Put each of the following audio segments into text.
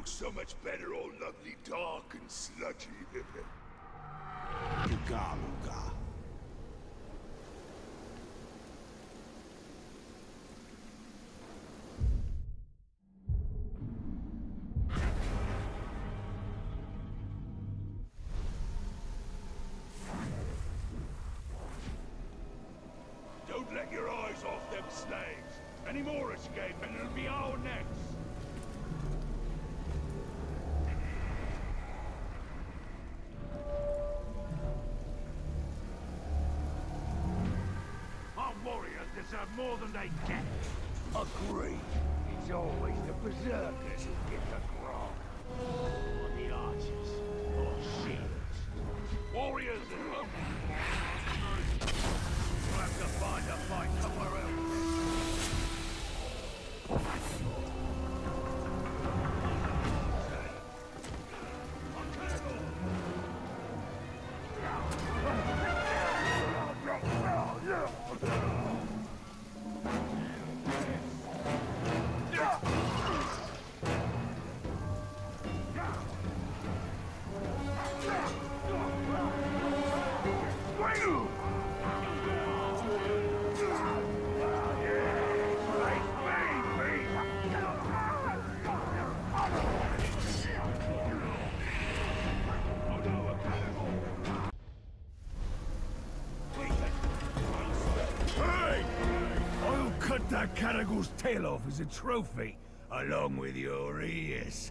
looks so much better all lovely dark and sludgy. Uga, uga. Don't let your eyes off them slaves. Any more escape and it'll be our necks. More than they get. Agreed. It's always the berserkers who get the grog. Or the archers. Or shields. Warriors and that Caragul's tail off as a trophy, along with your ears.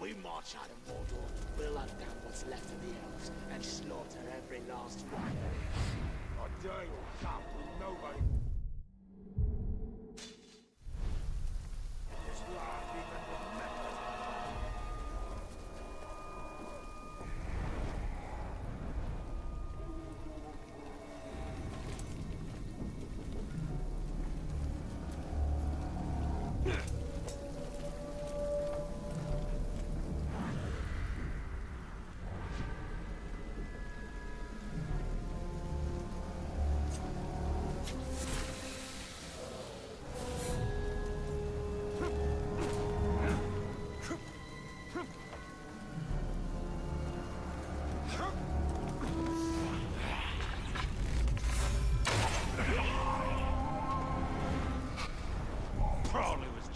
We march out of Mordor, we'll hunt down what's left of the elves and slaughter every last one. Of them. A day will come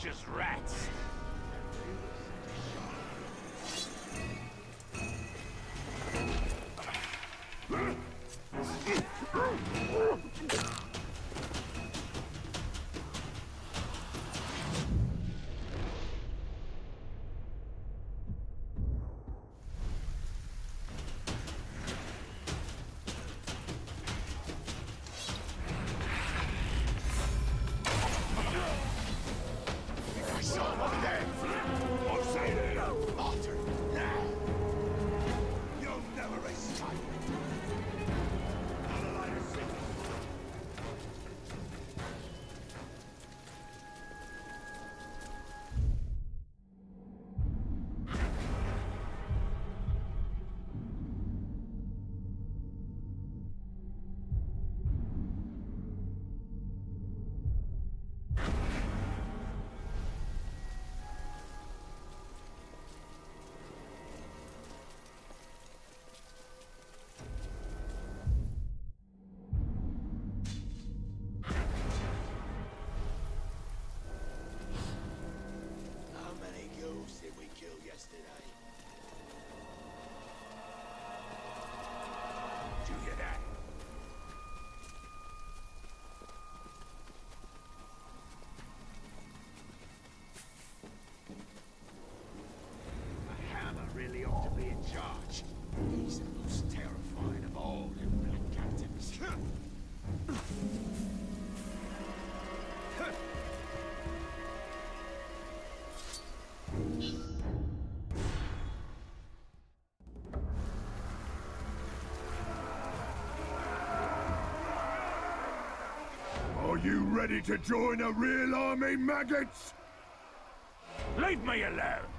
just rats. será. Ready to join a real army, maggots? Leave me alone.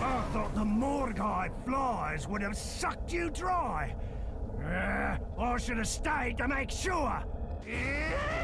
I thought the Morgai flies would have sucked you dry. Uh, I should have stayed to make sure. I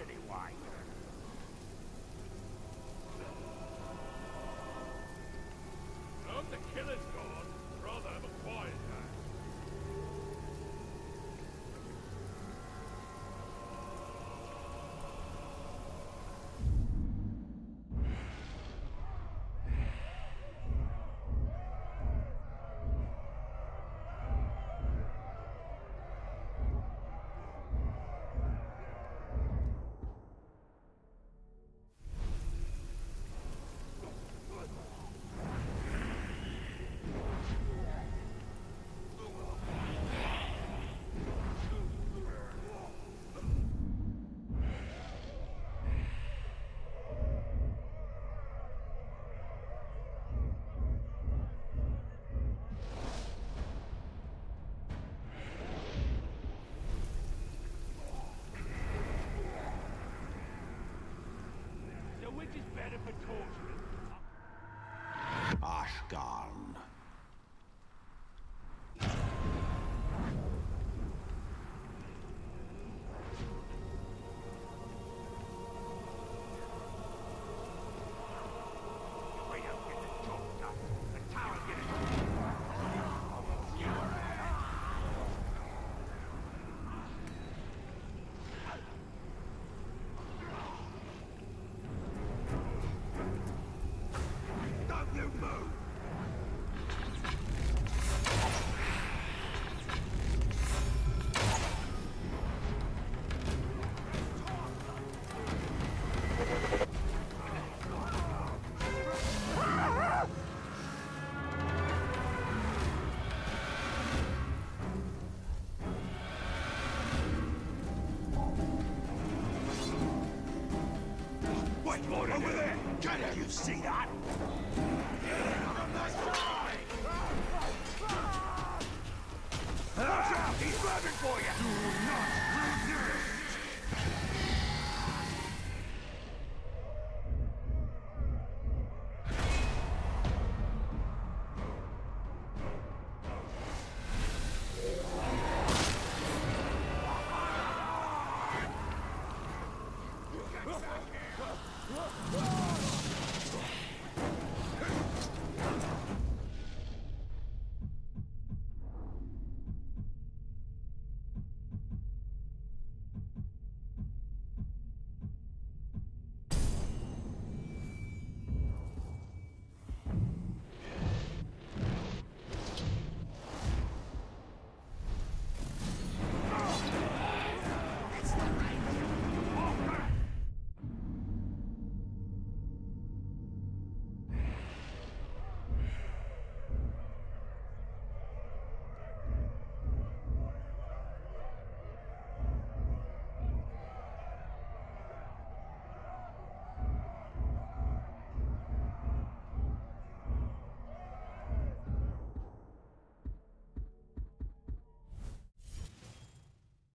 city-wide. It is better for torturing.